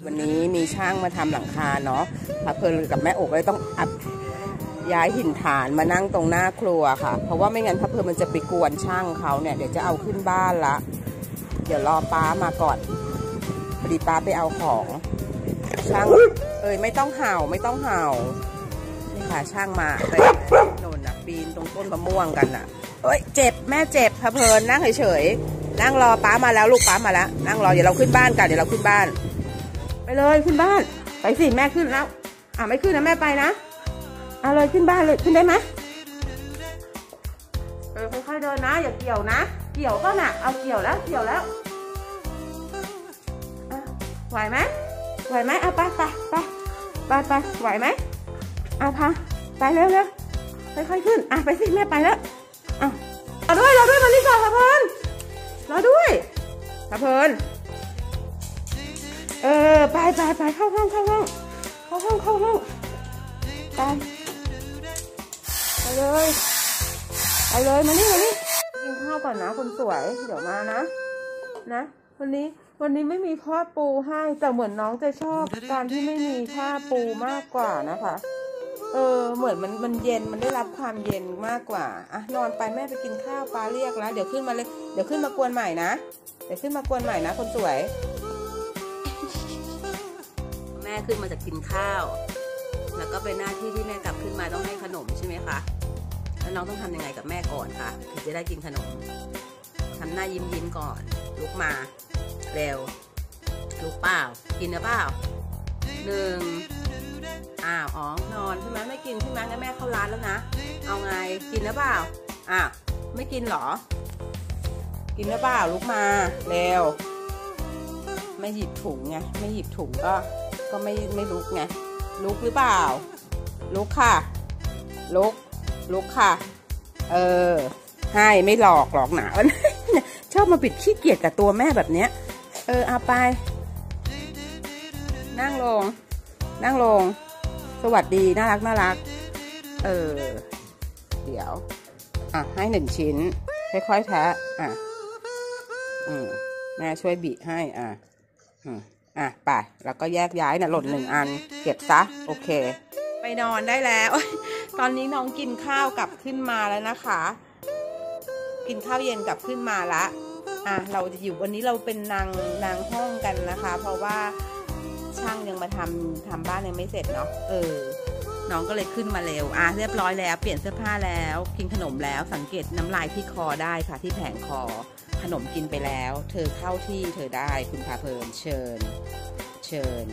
วันนี้มีช่างมาทำหลังคาเนาะพระเพลินกับแม่อกเลยต้องอัดย้ายหินฐานมานั่งตรงหน้าครัวค่ะ เพราะว่าไม่งั้นพระเพลินมันจะไปกวนช่างเขาเนี่ยเดี๋ยวจะเอาขึ้นบ้านละ เดี๋ยวรอป้ามาก่อนพอดีป้าไปเอาของช่าง เอ้ยไม่ต้องเห่าไม่ต้องเห่านี่ค่ะช่างมาไปโนนนะปีนตรงต้นมะม่วงกันน่ะเอ้ยเจ็บแม่เจ็บพระเพลินนั่งเฉยๆนั่งรอป้ามาแล้วลูกป้ามาแล้วนั่งรอเดี๋ยวเราขึ้นบ้านกันเดี๋ยวเราขึ้นบ้าน ไปเลยขึ้นบ้าน ไปสิแม่ขึ้นแล้ว อ่าไม่ขึ้นนะแม่ไปนะเอาเลยขึ้นบ้านเลยขึ้นได้ไหมเออค่อยๆเดินนะ อย่าเกี่ยวนะ เกี่ยวก็หน่ะเอาเกี่ยวแล้วเกี่ยวแล้วไหวไหมไหวไหมเอาไปไปไปไปไปไหวไหมเอาพังไปเร็วเร็วค่อยๆขึ้นอะไปสิแม่ไปแล้วอะรอด้วยรอด้วยมานี่ก่อนพะเพลินรอด้วยพะเพลิน เออไปไปไปเข้าห้องเข้าห้องเข้าห้องเข้าห้องไปไปเลยไปเลยมานี่มานี่กินข้าวก่อนนะคนสวย เดี๋ยวมานะ นะ วันนี้วันนี้ไม่มีผ้าปูให้แต่เหมือนน้องจะชอบการที่ไม่มีผ้าปูมากกว่านะคะ เออเหมือนมันมันเย็นมันได้รับความเย็นมากกว่าอะนอนไปแม่ไปกินข้าวปลาเรียกแล้วเดี๋ยวขึ้นมาเลยเดี๋ยวขึ้นมากวนใหม่นะเดี๋ยวขึ้นมากวนใหม่นะ คนสวย ม่ขึ้นมาจากกินข้าว แล้วก็เป็นหน้าที่ที่แม่กลับขึ้นมาต้องให้ขนมใช่ไหมคะแล้วน้องต้องทำยังไงกับแม่ก่อนคะถึงจะได้กินขนมทำหน้ายิ้มยิ้มก่อน ลุกมาเร็วลุกเปล่า กินหรือเปล่าหนึ่งอ้าวอ๋อนอนใช่ไหมไม่กินใช่ไหมงั้นแม่เข้าร้านแล้วนะ เอาไงกินหรือเปล่าอ้าวไม่กินหรอ กินหรือเปล่าลุกมาเร็วไม่หยิบถุงไงไม่หยิบถุงก็ ก็ไม่ไม่ลุกไงลุกหรือเปล่า ลุกค่ะ ลุก ลุกค่ะ เออ ให้ไม่หลอกหลอกหนาชอบมาปิดขี้เกียจกับตัวแม่แบบเนี้ย เออเอาไป นั่งลง นั่งลง สวัสดี น่ารักน่ารัก เออ เดี๋ยว อะ ให้หนึ่งชิ้น ค่อยๆแทะ อะ อืม แม่ช่วยบีให้ อะ อืม อะไปแล้วก็แยกย้ายนะหล่นหนึ่งอัน เก็บซะ โอเค ไปนอนได้แล้ว ตอนนี้น้องกินข้าวกลับขึ้นมาแล้วนะคะ กินข้าวเย็นกลับขึ้นมาละอะเราจะอยู่วันนี้เราเป็นนางนางห้องกันนะคะ เพราะว่าช่างยังมาทำทำบ้านยังไม่เสร็จเนาะเออ น้องก็เลยขึ้นมาเร็ว อะเรียบร้อยแล้ว เปลี่ยนเสื้อผ้าแล้ว กินขนมแล้ว สังเกตน้ำลายที่คอได้ค่ะที่แผงคอ ขนมกินไปแล้ว เธอเข้าที่เธอได้คุณพาเพลินเชิญ เชิญ